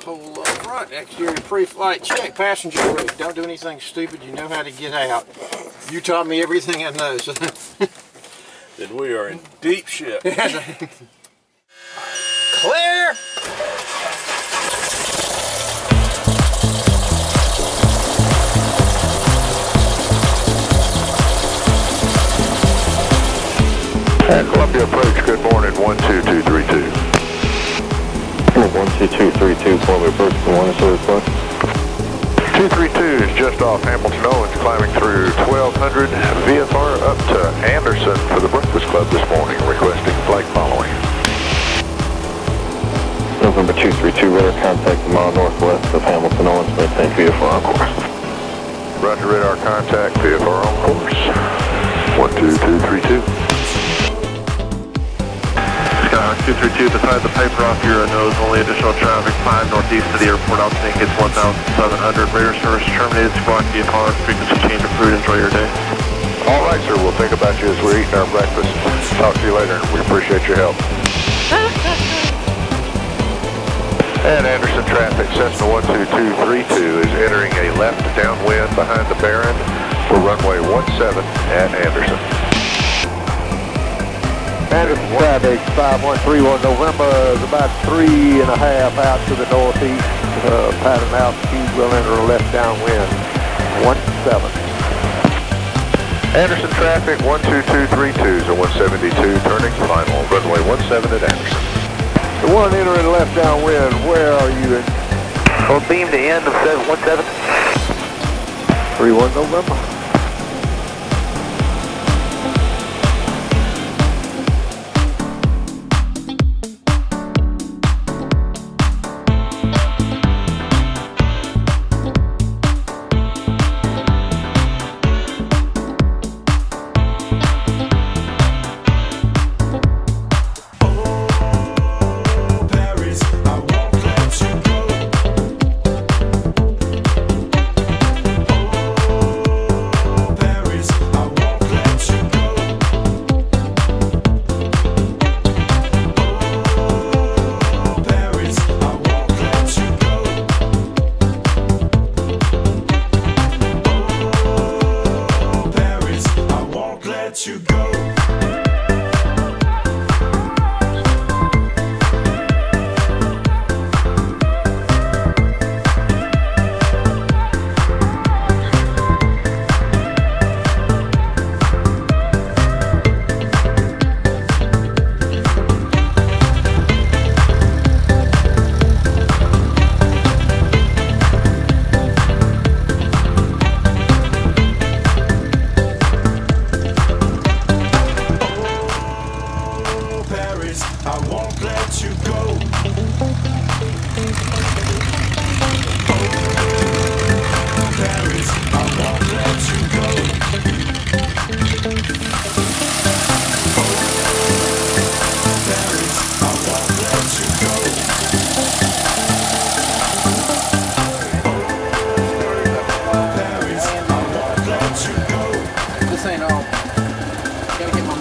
Pull up front, exterior pre-flight check, passenger roof. Don't do anything stupid, you know how to get out. You taught me everything I know, so. Then we are in deep shit. Clear! At Columbia approach, good morning, 12232. 12232, Columbia approach, good morning, sir, request. 232 is just off Hamilton Owens, climbing through 1200 VFR up to Anderson for the Breakfast Club this morning, requesting flight following. November 232, radar contact a mile northwest of Hamilton Owens, maintain VFR on course. Roger radar contact, VFR on course. 12232. Skyhawk 232, beside the paper off your nose, only additional traffic 5 northeast of the airport, Altimeter gets 1,700. Radar service terminated, squawk VFR, frequency change approved, enjoy your day. All right, sir, we'll think about you as we're eating our breakfast. Talk to you later, we appreciate your help. And Anderson traffic, Cessna 12232 is entering a left downwind behind the Baron for runway 17 at Anderson. Anderson traffic, 5131 November is about three and a half out to the northeast. Uh, pattern altitude will enter a left downwind, 17. Anderson traffic, 12232 is a 172 turning final, runway 17 at Anderson. The one entering left downwind, where are you in? Well, beam to end of 717. 31 November. You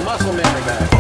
muscle memory back.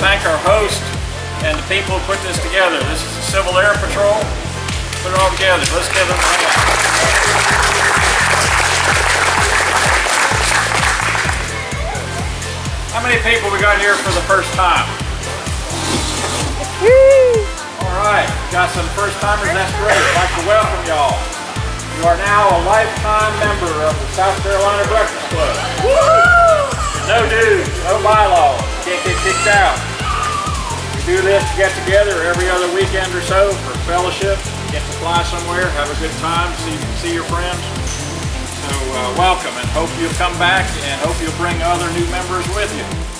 Thank our host and the people who put this together. This is the Civil Air Patrol. Put it all together. Let's give them a hand. How many people we got here for the first time? All right, got some first timers. That's great. I'd like to welcome y'all. You are now a lifetime member of the South Carolina Breakfast Club. No dues, no bylaws. Can't get kicked out. We do this get together every other weekend or so for fellowship. Get to fly somewhere, have a good time, see see your friends. So uh, welcome and hope you'll come back and hope you'll bring other new members with you.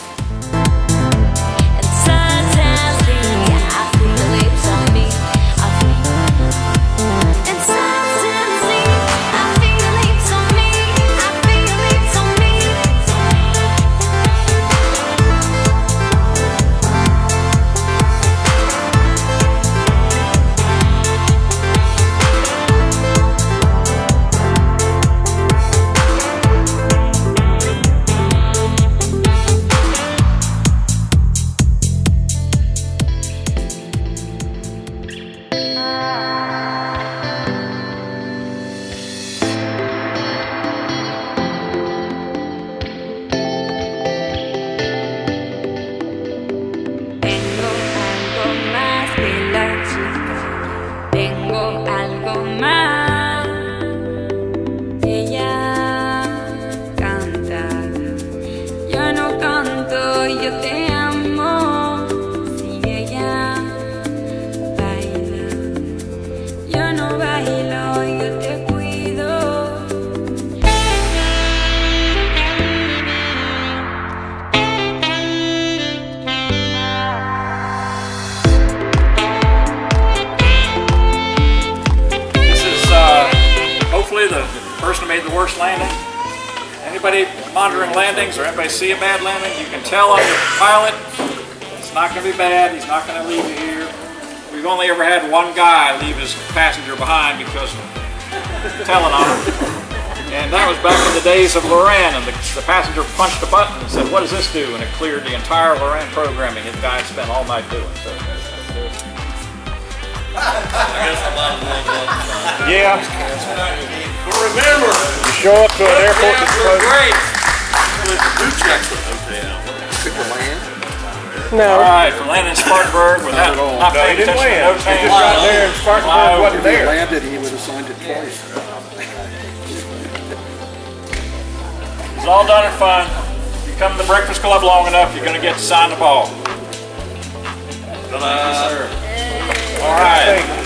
Ella landing. Anybody monitoring landings or anybody see a bad landing, you can tell on your pilot it's not going to be bad. He's not going to leave you here. We've only ever had one guy leave his passenger behind because of telling on him. And that was back in the days of Loran, and the, the passenger punched a button and said, what does this do? And it cleared the entire Loran programming his guy spent all night doing. So, yeah. But Remember, You show up to an airport that's supposed great. do check the hotel. All right, from landing in Spartanburg without not No, paying he didn't attention no. He just got there and Spartanburg wasn't there. landed, he would have signed it twice. It's all done and fun. You come to the Breakfast Club long enough, you're going to get to sign the ball. All right.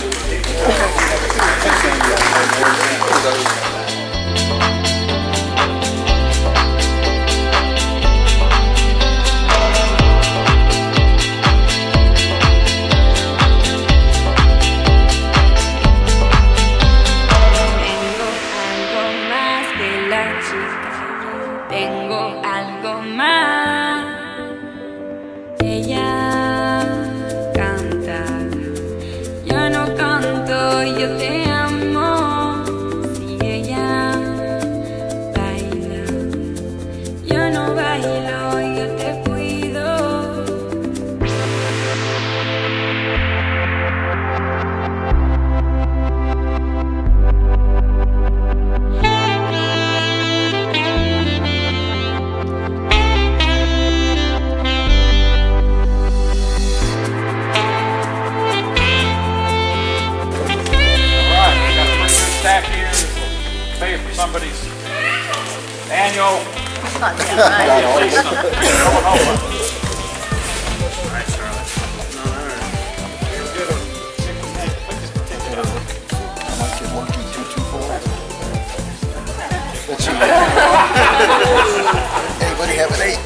already have an eight.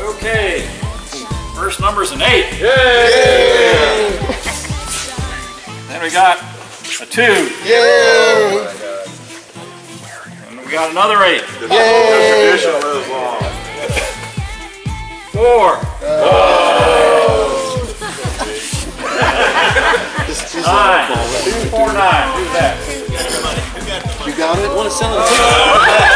Okay, first number's an eight. Yay! Then we got a two. Yay! And we got another eight. Yay! Long. Four. Nine. Two, four, nine. Who's that? You got it? I want to sell it. Uh,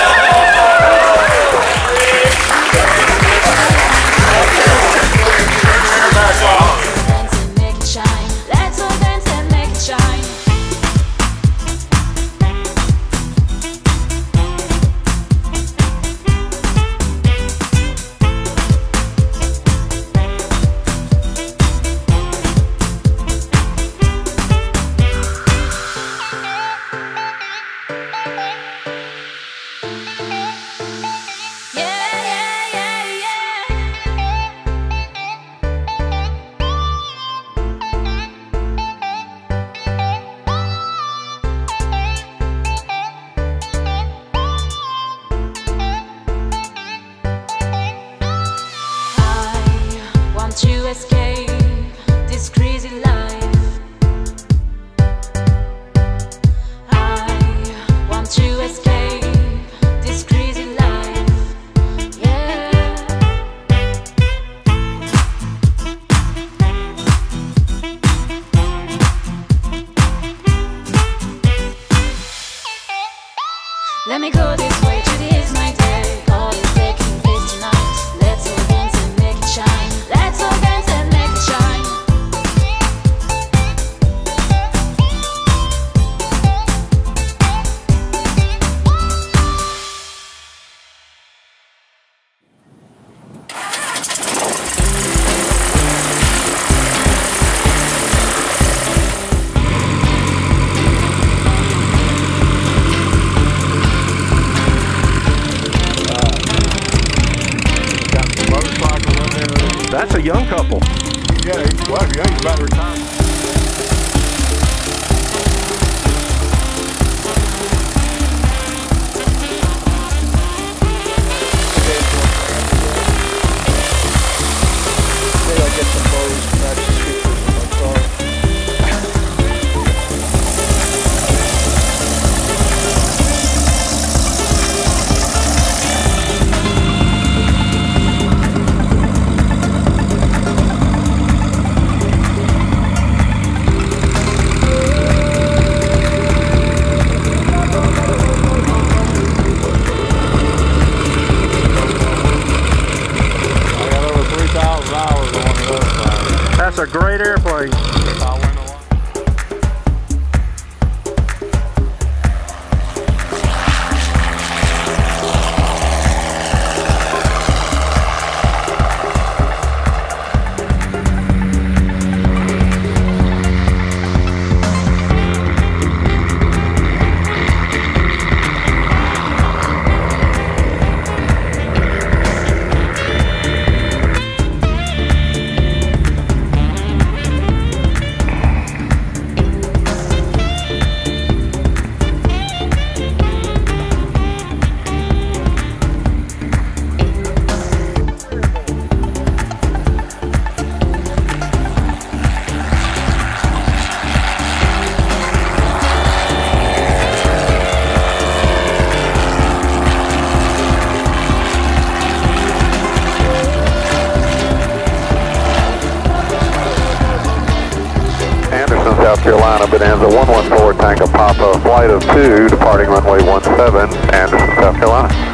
South Carolina, Bonanza 114 Tango Papa, flight of two, departing runway 17, Anderson, South Carolina.